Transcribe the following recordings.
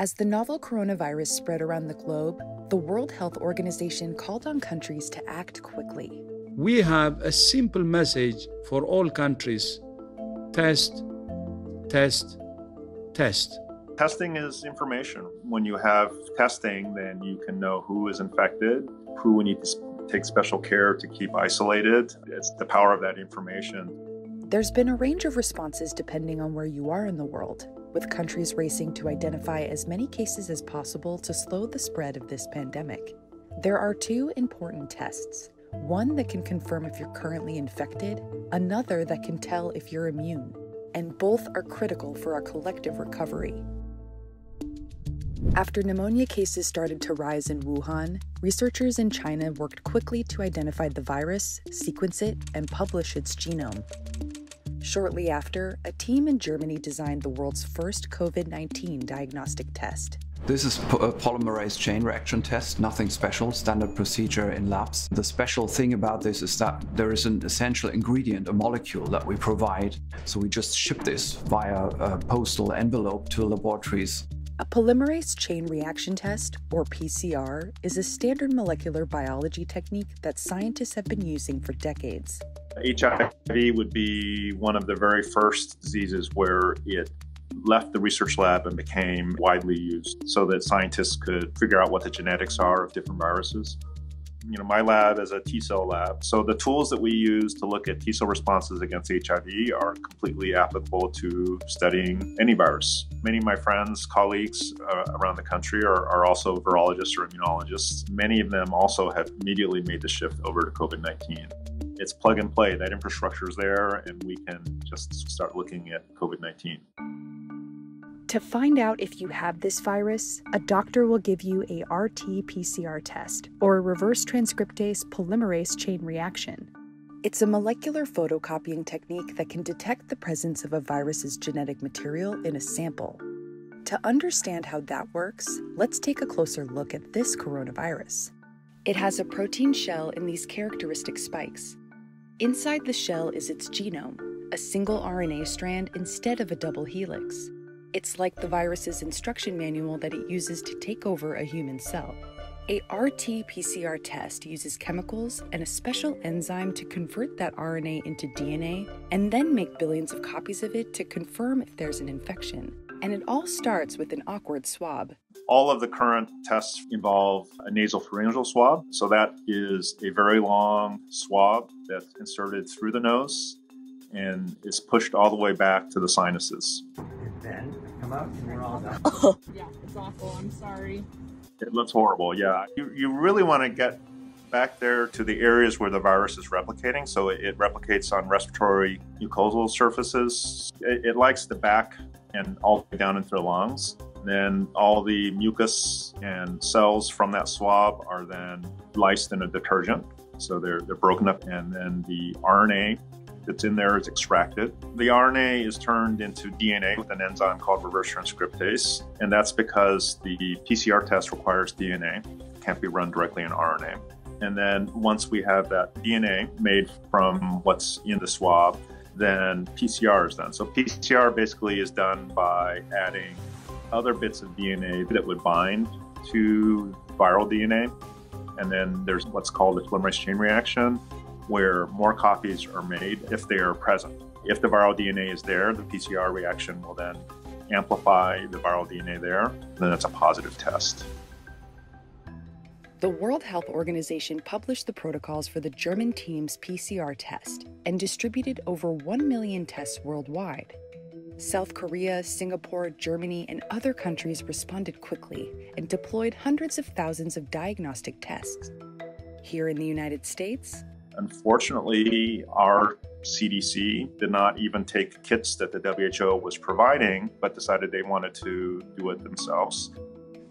As the novel coronavirus spread around the globe, the World Health Organization called on countries to act quickly. We have a simple message for all countries test, test, test. Testing is information. When you have testing, then you can know who is infected, who we need to take special care to keep isolated. It's the power of that information. There's been a range of responses depending on where you are in the world with countries racing to identify as many cases as possible to slow the spread of this pandemic. There are two important tests one that can confirm if you're currently infected, another that can tell if you're immune, and both are critical for our collective recovery. After pneumonia cases started to rise in Wuhan, researchers in China worked quickly to identify the virus, sequence it, and publish its genome. Shortly after, a team in Germany designed the world's first COVID 19 diagnostic test. This is a polymerase chain reaction test, nothing special, standard procedure in labs. The special thing about this is that there is an essential ingredient, a molecule that we provide. So we just ship this via a postal envelope to laboratories. A polymerase chain reaction test, or PCR, is a standard molecular biology technique that scientists have been using for decades. HIV would be one of the very first diseases where it left the research lab and became widely used so that scientists could figure out what the genetics are of different viruses. You know, my lab is a T cell lab. So the tools that we use to look at T cell responses against HIV are completely applicable to studying any virus. Many of my friends, colleagues uh, around the country are, are also virologists or immunologists. Many of them also have immediately made the shift over to COVID 19 it's plug and play. That infrastructure is there, and we can just start looking at COVID 19. To find out if you have this virus, a doctor will give you a RT PCR test, or a reverse transcriptase polymerase chain reaction. It's a molecular photocopying technique that can detect the presence of a virus's genetic material in a sample. To understand how that works, let's take a closer look at this coronavirus. It has a protein shell in these characteristic spikes. Inside the shell is its genome, a single RNA strand instead of a double helix. It's like the virus's instruction manual that it uses to take over a human cell. A RT PCR test uses chemicals and a special enzyme to convert that RNA into DNA and then make billions of copies of it to confirm if there's an infection. And it all starts with an awkward swab. All of the current tests involve a nasal pharyngeal swab. So that is a very long swab that's inserted through the nose and is pushed all the way back to the sinuses. Then come out and we're all done. yeah, it's awful. I'm sorry. It looks horrible. Yeah. You, you really want to get back there to the areas where the virus is replicating. So it, it replicates on respiratory mucosal surfaces. It, it likes the back and all the way down into the lungs. Then all the mucus and cells from that swab are then lysed in a detergent. So they're, they're broken up, and then the RNA that's in there is extracted. The RNA is turned into DNA with an enzyme called reverse transcriptase, and that's because the PCR test requires DNA, it can't be run directly in RNA. And then once we have that DNA made from what's in the swab, then PCR is done. So PCR basically is done by adding other bits of DNA that would bind to viral DNA. And then there's what's called a polymerase chain reaction, where more copies are made if they are present. If the viral DNA is there, the PCR reaction will then amplify the viral DNA there, then that's a positive test. The World Health Organization published the protocols for the German team's PCR test and distributed over 1 million tests worldwide. South Korea, Singapore, Germany, and other countries responded quickly and deployed hundreds of thousands of diagnostic tests. Here in the United States, unfortunately, our CDC did not even take kits that the WHO was providing, but decided they wanted to do it themselves,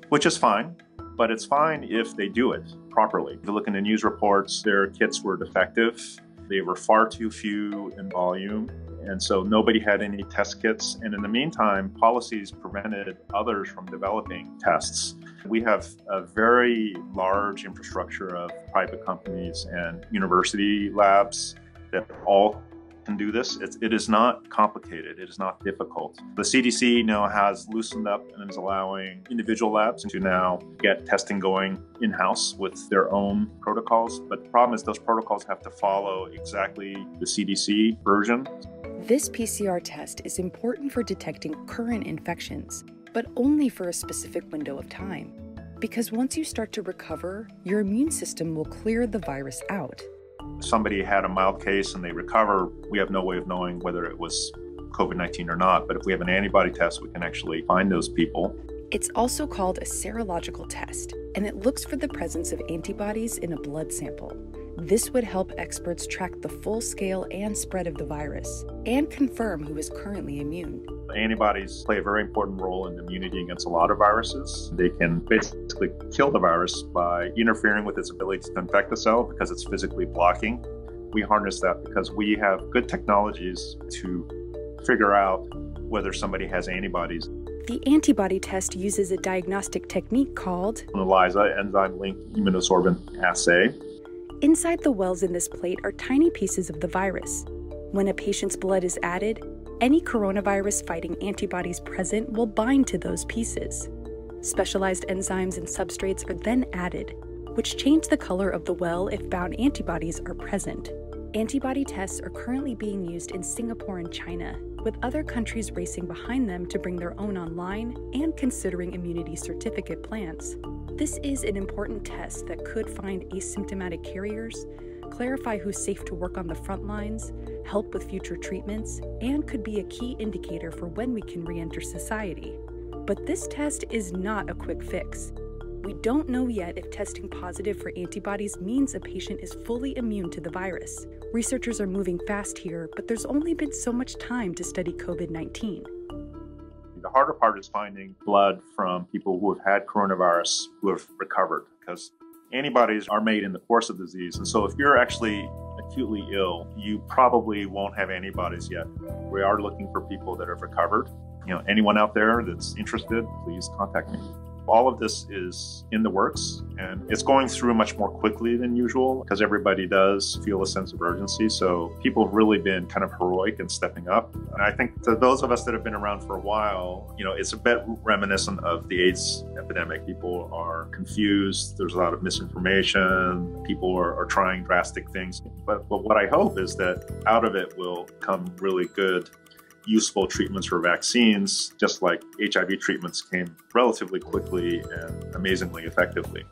which is fine but it's fine if they do it properly. If you look in the news reports, their kits were defective. They were far too few in volume. And so nobody had any test kits. And in the meantime, policies prevented others from developing tests. We have a very large infrastructure of private companies and university labs that all can do this. It's, it is not complicated. It is not difficult. The CDC now has loosened up and is allowing individual labs to now get testing going in-house with their own protocols. But the problem is those protocols have to follow exactly the CDC version. This PCR test is important for detecting current infections, but only for a specific window of time. Because once you start to recover, your immune system will clear the virus out. Somebody had a mild case and they recover, we have no way of knowing whether it was COVID 19 or not. But if we have an antibody test, we can actually find those people. It's also called a serological test, and it looks for the presence of antibodies in a blood sample. This would help experts track the full scale and spread of the virus and confirm who is currently immune. Antibodies play a very important role in immunity against a lot of viruses. They can basically kill the virus by interfering with its ability to infect the cell because it's physically blocking. We harness that because we have good technologies to figure out whether somebody has antibodies. The antibody test uses a diagnostic technique called ELISA, enzyme linked immunosorbent assay. Inside the wells in this plate are tiny pieces of the virus. When a patient's blood is added, any coronavirus fighting antibodies present will bind to those pieces. Specialized enzymes and substrates are then added, which change the color of the well if bound antibodies are present. Antibody tests are currently being used in Singapore and China, with other countries racing behind them to bring their own online and considering immunity certificate plans. This is an important test that could find asymptomatic carriers, clarify who's safe to work on the front lines, help with future treatments, and could be a key indicator for when we can re enter society. But this test is not a quick fix. We don't know yet if testing positive for antibodies means a patient is fully immune to the virus. Researchers are moving fast here, but there's only been so much time to study COVID 19. The harder part is finding blood from people who have had coronavirus who have recovered because antibodies are made in the course of disease. And so if you're actually acutely ill, you probably won't have antibodies yet. We are looking for people that have recovered. You know, anyone out there that's interested, please contact me. All of this is in the works and it's going through much more quickly than usual because everybody does feel a sense of urgency. So people have really been kind of heroic in stepping up. And I think to those of us that have been around for a while, you know, it's a bit reminiscent of the AIDS epidemic. People are confused. There's a lot of misinformation. People are, are trying drastic things. But, but what I hope is that out of it will come really good useful treatments for vaccines, just like HIV treatments came relatively quickly and amazingly effectively.